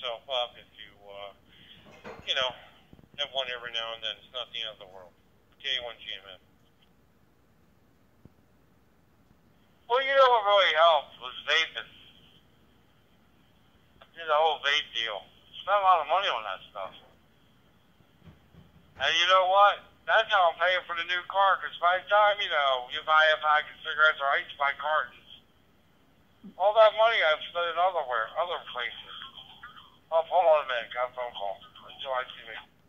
yourself up if you, uh, you know, have one every now and then. It's not the end of the world. K1GMM. Well, you know what really helped was vaping. Did the whole vape deal. Spent a lot of money on that stuff. And you know what? That's how I'm paying for the new car. Because by the time, you know, you buy a pack of cigarettes or I used buy cartons. All that money I've spent it other, other places. On minute. Got a phone call. I see me.